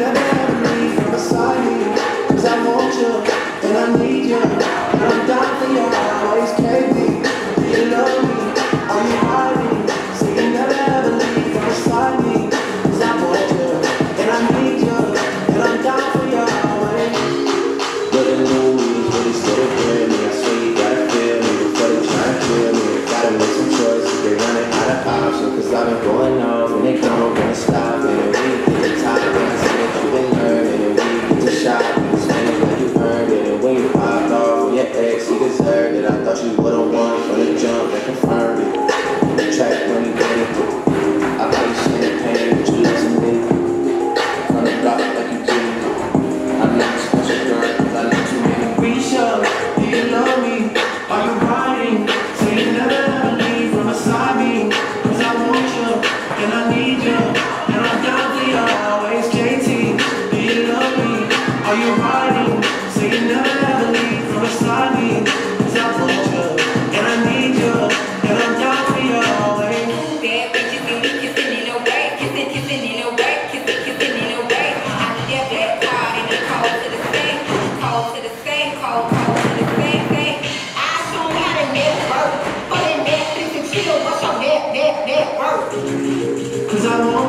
memory from a side.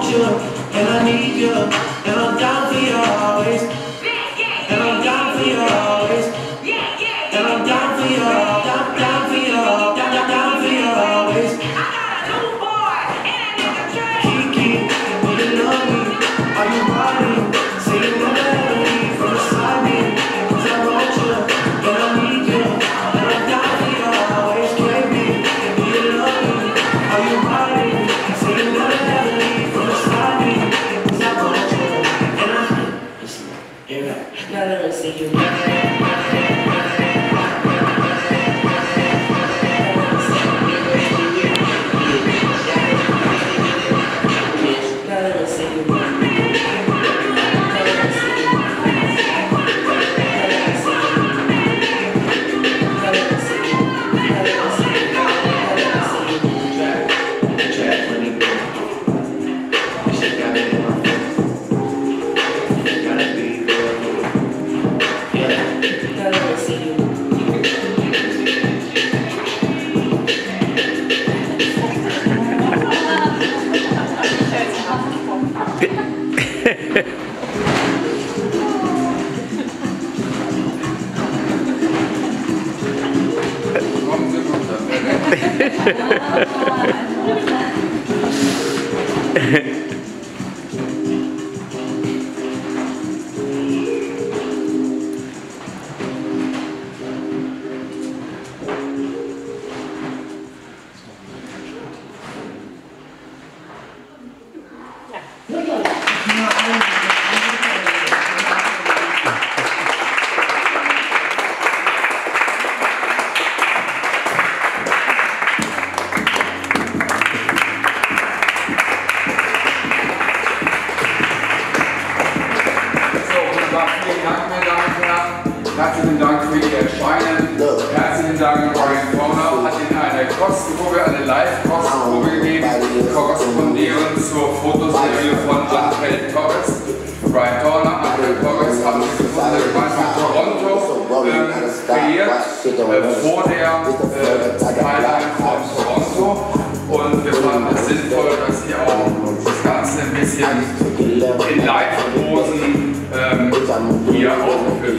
want you, and I need you, and I'm down for you. Yeah. Fotoserie von Angel Torres. Brian Turner, Angel Torres haben diese Fußballgemeinde in Toronto ähm, kreiert, äh, vor der äh, von Toronto. Und wir fanden es sinnvoll, dass sie auch das Ganze ein bisschen in Live-Posen ähm, hier aufgeführt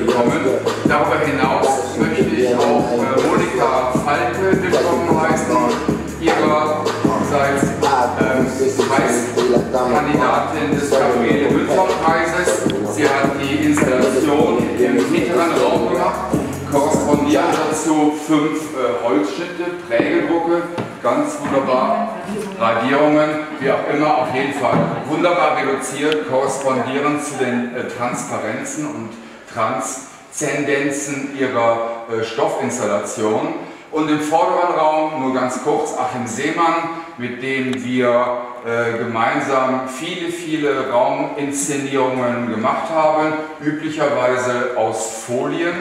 lange Raum gehabt, korrespondieren dazu fünf äh, Holzschnitte, Prägedrucke, ganz wunderbar, Radierungen, wie auch immer, auf jeden Fall wunderbar reduziert, korrespondieren zu den äh, Transparenzen und Transzendenzen ihrer äh, Stoffinstallation. Und im vorderen Raum, nur ganz kurz, Achim Seemann, mit dem wir äh, gemeinsam viele, viele Rauminszenierungen gemacht haben, üblicherweise aus Folien.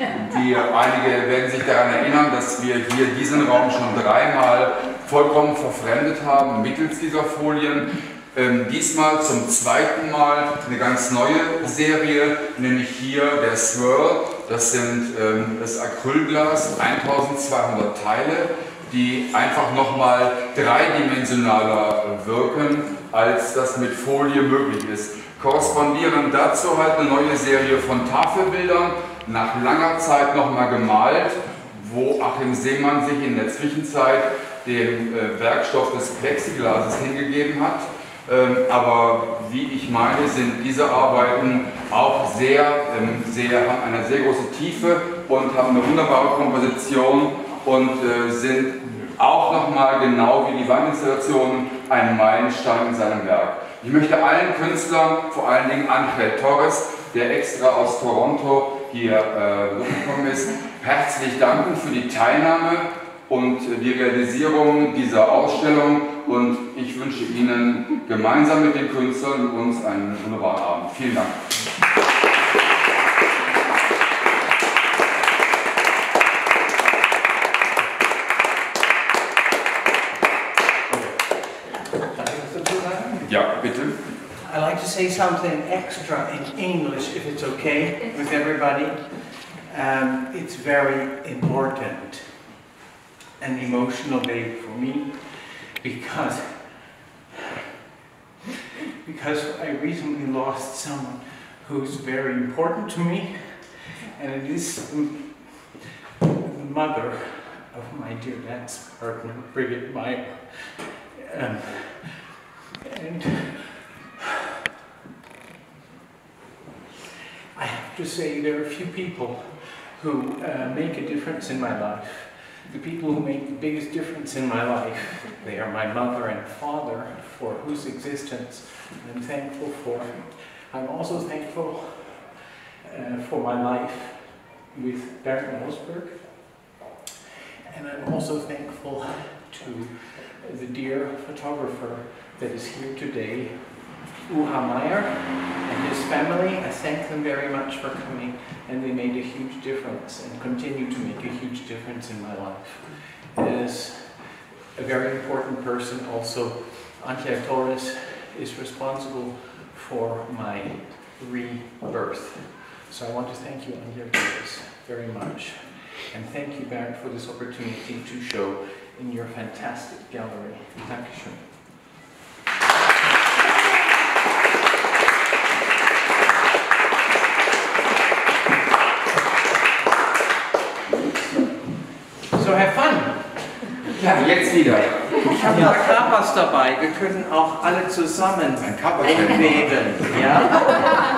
Die, einige werden sich daran erinnern, dass wir hier diesen Raum schon dreimal vollkommen verfremdet haben mittels dieser Folien. Ähm, diesmal zum zweiten Mal eine ganz neue Serie, nämlich hier der Swirl, das sind ähm, das Acrylglas, 1200 Teile, die einfach nochmal dreidimensionaler wirken, als das mit Folie möglich ist. Korrespondieren dazu halt eine neue Serie von Tafelbildern, nach langer Zeit nochmal gemalt, wo Achim Seemann sich in der Zwischenzeit dem äh, Werkstoff des Plexiglases hingegeben hat. Ähm, aber wie ich meine, sind diese Arbeiten auch sehr, ähm, sehr, haben eine sehr große Tiefe und haben eine wunderbare Komposition und äh, sind auch nochmal genau wie die Wandinstallationen ein Meilenstein in seinem Werk. Ich möchte allen Künstlern, vor allen Dingen Angel Torres, der extra aus Toronto hier äh, gekommen ist, herzlich danken für die Teilnahme und die Realisierung dieser Ausstellung und ich wünsche Ihnen gemeinsam mit den Künstlern und uns einen wunderbaren Abend. Vielen Dank. I'd like to say something extra in English, if it's okay with everybody. Um, it's very important, an emotional day for me, because because I recently lost someone who's very important to me, and it is the mother of my dear dad's partner, Brigitte Meyer. Um, and I have to say there are a few people who uh, make a difference in my life. The people who make the biggest difference in my life, they are my mother and father, for whose existence I'm thankful for. I'm also thankful uh, for my life with Bernd Mosberg. And I'm also thankful to the dear photographer that is here today, Uha Meyer and his family. I thank them very much for coming and they made a huge difference and continue to make a huge difference in my life. As a very important person also, Antje Torres is responsible for my rebirth. So I want to thank you, Antje Torres, very much. And thank you, Bernd, for this opportunity to show in your fantastic gallery. Dankeschön. So dabei. Wir können auch alle zusammen Ein weben. Ja?